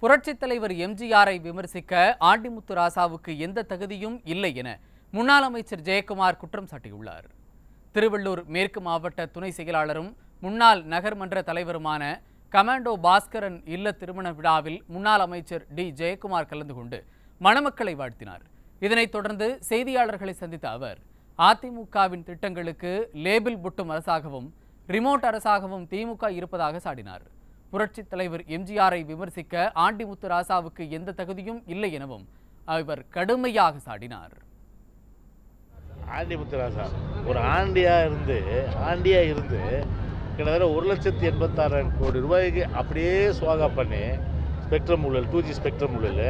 புரட்சித் தலைவர் எம்ஜிஆரை விமர்சிக்க ஆண்டிமுத்து ராசாவுக்கு எந்த தகுதியும் இல்லை என முன்னாள் அமைச்சர் ஜெயக்குமார் குற்றம் சாட்டியுள்ளார். திருவள்ளூர் மேற்கு மாவட்ட துணை செயலாளரும் முன்னாள் நகர்மன்ற தலைவருமான கமாண்டோ பாஸ்கரன் இல்ல திருமண விழாவில் முன்னாள் அமைச்சர் டி ஜெயக்குமார் கலந்து கொண்டு மணமக்களை வாழ்த்தினார். இதனைத் தொடர்ந்து செய்தியாளர்களை சந்தித்த அவர் அதிமுகவின் திட்டங்களுக்கு லேபிள் புட்டும் அரசாகவும் ரிமோட் அரசாகவும் திமுக இருப்பதாக சாடினார். புரட்சித் தலைவர் எம்ஜிஆரை விமர்சிக்க ஆண்டிமுத்து ராசாவுக்கு எந்த தகுதியும் இல்லை எனவும் அவர் கடுமையாக சாடினார். ஆண்டிமுத்து ராசா ஒரு ஆண்டியாக இருந்து ஆண்டியாக இருந்து கிட்டத்தட்ட ஒரு லட்சத்தி எண்பத்தாறாயிரம் கோடி ரூபாய்க்கு அப்படியே சுவாகா பண்ணி ஸ்பெக்ட்ரம் ஊழல் டூ ஜி ஸ்பெக்ட்ரம் ஊழல்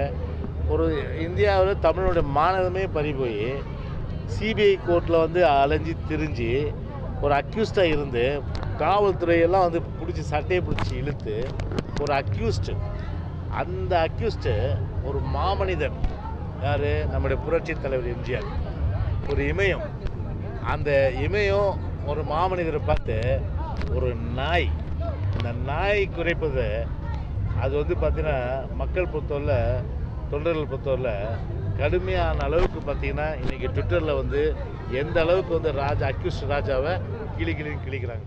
ஒரு இந்தியாவில் தமிழோட மாநிலமே பறி போய் சிபிஐ கோர்ட்டில் வந்து அலைஞ்சு திரிஞ்சு ஒரு அக்யூஸ்டாக இருந்து காவல்துறையெல்லாம் வந்து பிடிச்சி சட்டையை பிடிச்சி இழுத்து ஒரு அக்யூஸ்டு அந்த அக்யூஸ்டு ஒரு மாமனிதன். யார்? நம்முடைய புரட்சி தலைவர் எம்ஜிஆர். ஒரு இமயம். அந்த இமயம் ஒரு மாமனிதரை பார்த்து ஒரு நாய். இந்த நாய் குறைப்பது அது வந்து பார்த்திங்கன்னா மக்கள் பொறுத்தவரில் தொண்டர்கள் பொறுத்தவரில் கடுமையான அளவுக்கு பார்த்தீங்கன்னா இன்றைக்கி ட்விட்டரில் வந்து எந்த அளவுக்கு வந்து ராஜா அக்யூஸ்ட் ராஜாவை கிளி கிளி கிழிக்கிறாங்க